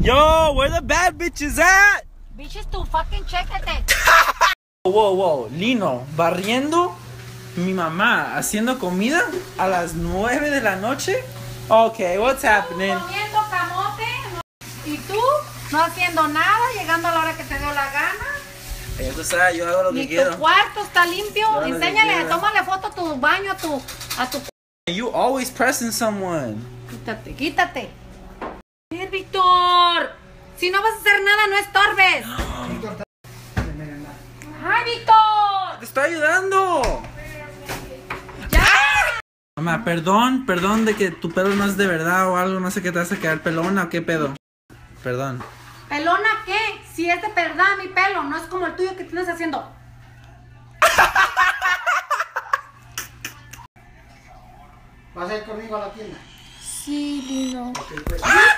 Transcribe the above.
Yo, where the bad bitches at? Bitches, tu fucking chécate. Wow, wow, Lino, barriendo mi mamá haciendo comida a las 9 de la noche. Okay, what's happening? Comiendo camote y tú no haciendo nada, llegando a la hora que te dio la gana. Tú sabes, yo hago lo Ni que tu quiero. cuarto está limpio. Yo Enséñale, tómale foto a tu baño, a tu, a tu. You always pressing someone. Quítate, quítate. Si no vas a hacer nada, no estorbes. ¡Ay, Víctor! ¡Te estoy ayudando! ¡Ya! Mamá, perdón, perdón de que tu pelo no es de verdad o algo, no sé qué te hace quedar pelona o qué pedo. Perdón. ¿Pelona qué? Si es de verdad mi pelo, no es como el tuyo que tienes haciendo. ¿Vas a ir conmigo a la tienda? Sí, Lino. Ok, pues. ¡Quítate!